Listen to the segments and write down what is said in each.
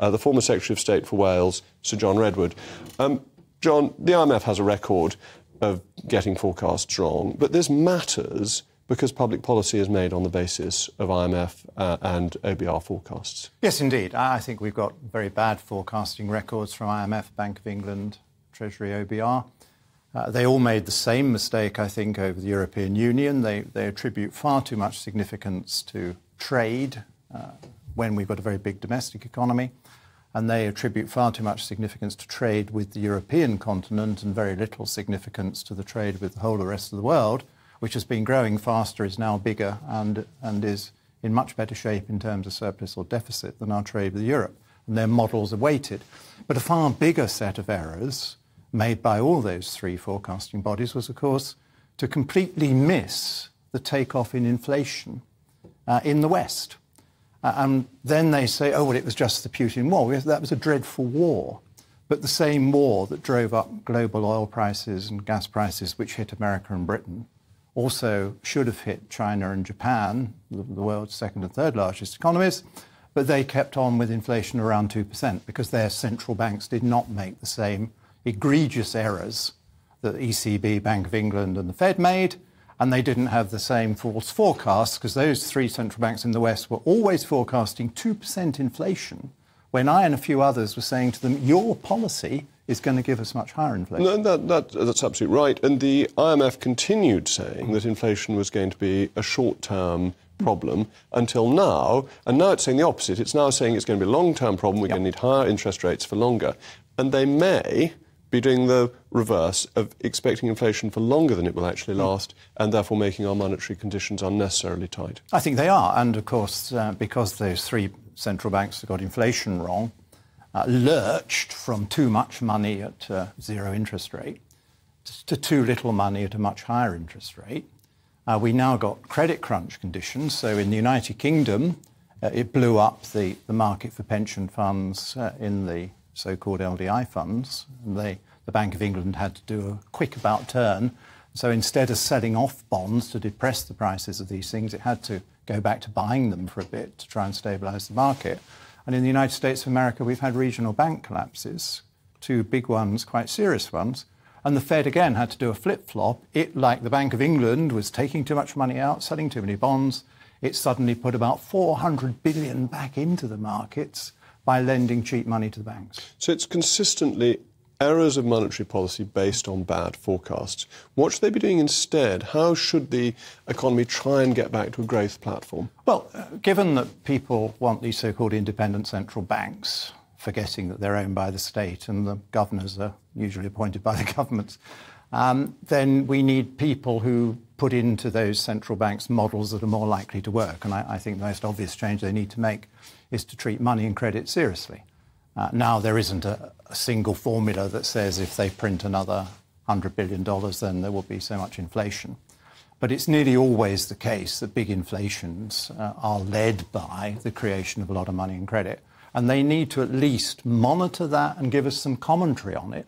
uh, the former Secretary of State for Wales, Sir John Redwood. Um, John, the IMF has a record of getting forecasts wrong, but this matters because public policy is made on the basis of IMF uh, and OBR forecasts. Yes, indeed. I think we've got very bad forecasting records from IMF, Bank of England, Treasury, OBR. Uh, they all made the same mistake, I think, over the European Union. They, they attribute far too much significance to trade uh, when we've got a very big domestic economy. And they attribute far too much significance to trade with the European continent and very little significance to the trade with the whole of the rest of the world, which has been growing faster, is now bigger, and, and is in much better shape in terms of surplus or deficit than our trade with Europe. And their models are weighted. But a far bigger set of errors made by all those three forecasting bodies was, of course, to completely miss the takeoff in inflation uh, in the West. And then they say, oh, well, it was just the Putin war. That was a dreadful war. But the same war that drove up global oil prices and gas prices, which hit America and Britain, also should have hit China and Japan, the, the world's second and third largest economies. But they kept on with inflation around 2% because their central banks did not make the same egregious errors that ECB, Bank of England, and the Fed made, and they didn't have the same false forecasts because those three central banks in the West were always forecasting 2% inflation when I and a few others were saying to them, your policy is going to give us much higher inflation. No, that, that, that's absolutely right. And the IMF continued saying that inflation was going to be a short term problem until now. And now it's saying the opposite. It's now saying it's going to be a long term problem. We're yep. going to need higher interest rates for longer. And they may be doing the reverse of expecting inflation for longer than it will actually hmm. last and therefore making our monetary conditions unnecessarily tight? I think they are. And of course, uh, because those three central banks have got inflation wrong, uh, lurched from too much money at uh, zero interest rate to too little money at a much higher interest rate. Uh, we now got credit crunch conditions. So in the United Kingdom, uh, it blew up the, the market for pension funds uh, in the so-called LDI funds. And they, the Bank of England had to do a quick about turn. So instead of selling off bonds to depress the prices of these things, it had to go back to buying them for a bit to try and stabilize the market. And in the United States of America, we've had regional bank collapses, two big ones, quite serious ones. And the Fed again had to do a flip flop. It, like the Bank of England, was taking too much money out, selling too many bonds. It suddenly put about 400 billion back into the markets by lending cheap money to the banks. So it's consistently errors of monetary policy based on bad forecasts. What should they be doing instead? How should the economy try and get back to a growth platform? Well, uh, given that people want these so called independent central banks, forgetting that they're owned by the state and the governors are usually appointed by the governments, um, then we need people who put into those central banks models that are more likely to work. And I, I think the most obvious change they need to make is to treat money and credit seriously. Uh, now, there isn't a, a, single formula that says if they print another $100 billion, then there will be so much inflation. But it's nearly always the case that big inflations uh, are led by the creation of a lot of money and credit. And they need to at least monitor that and give us some commentary on it.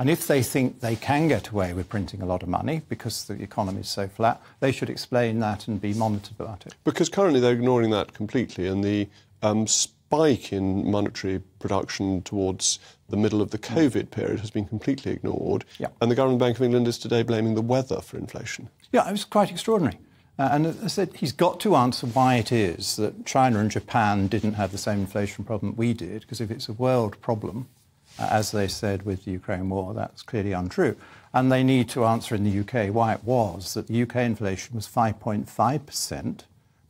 And if they think they can get away with printing a lot of money because the economy is so flat, they should explain that and be monitored about it. Because currently they're ignoring that completely, and the um, spike in monetary production towards the middle of the COVID period has been completely ignored. Yeah. And the Government Bank of England is today blaming the weather for inflation. Yeah, it was quite extraordinary. Uh, and as I said, he's got to answer why it is that China and Japan didn't have the same inflation problem we did, because if it's a world problem, as they said with the Ukraine war, that's clearly untrue. And they need to answer in the UK why it was that the UK inflation was 5.5%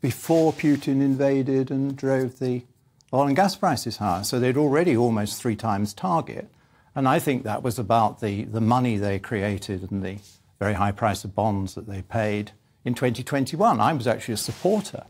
before Putin invaded and drove the oil and gas prices higher. So they'd already almost three times target. And I think that was about the, the money they created and the very high price of bonds that they paid in 2021. I was actually a supporter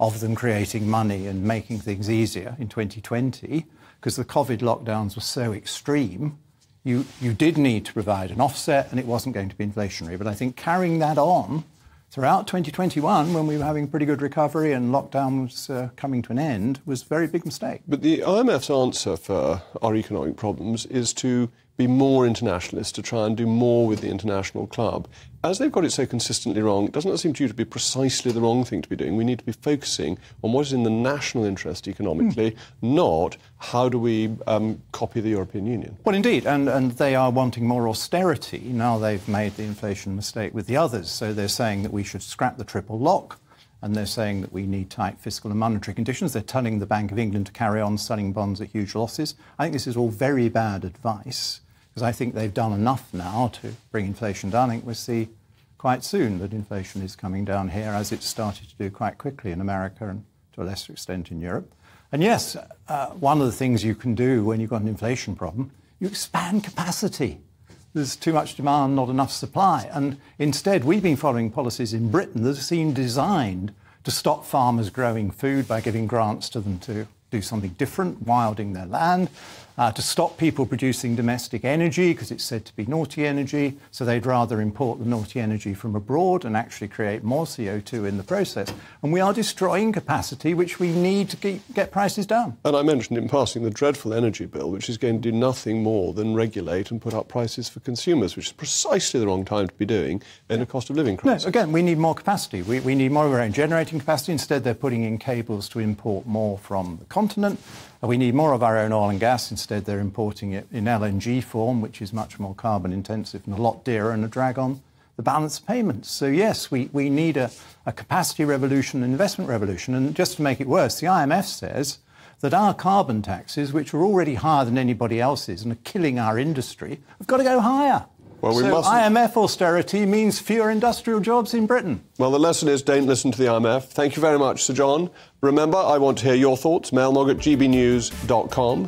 of them creating money and making things easier in 2020 because the COVID lockdowns were so extreme. You, you did need to provide an offset and it wasn't going to be inflationary. But I think carrying that on throughout 2021, when we were having pretty good recovery and lockdown was uh, coming to an end, was a very big mistake. But the IMF's answer for our economic problems is to be more internationalist, to try and do more with the international club. As they've got it so consistently wrong, it doesn't seem to you to be precisely the wrong thing to be doing? We need to be focusing on what is in the national interest economically, mm. not how do we um, copy the European Union. Well, indeed, and, and they are wanting more austerity. Now they've made the inflation mistake with the others, so they're saying that we should scrap the triple lock and they're saying that we need tight fiscal and monetary conditions. They're telling the Bank of England to carry on selling bonds at huge losses. I think this is all very bad advice because I think they've done enough now to bring inflation down. I think we'll see quite soon that inflation is coming down here as it's started to do quite quickly in America and to a lesser extent in Europe. And yes, uh, one of the things you can do when you've got an inflation problem, you expand capacity there's too much demand, not enough supply. And instead, we've been following policies in Britain that seem designed to stop farmers growing food by giving grants to them to do something different, wilding their land, uh, to stop people producing domestic energy because it's said to be naughty energy. So they'd rather import the naughty energy from abroad and actually create more CO2 in the process. And we are destroying capacity, which we need to keep, get prices down. And I mentioned in passing the dreadful energy bill, which is going to do nothing more than regulate and put up prices for consumers, which is precisely the wrong time to be doing in a cost of living crisis. No, again, we need more capacity. We, we need more of our own generating capacity. Instead, they're putting in cables to import more from the continent. We need more of our own oil and gas. Instead, they're importing it in LNG form, which is much more carbon intensive and a lot dearer and a drag on the balance of payments. So, yes, we, we need a, a capacity revolution, an investment revolution. And just to make it worse, the IMF says that our carbon taxes, which are already higher than anybody else's and are killing our industry, have got to go higher. Well, we so mustn't... IMF austerity means fewer industrial jobs in Britain. Well, the lesson is don't listen to the IMF. Thank you very much, Sir John. Remember, I want to hear your thoughts. Mailmog at gbnews.com.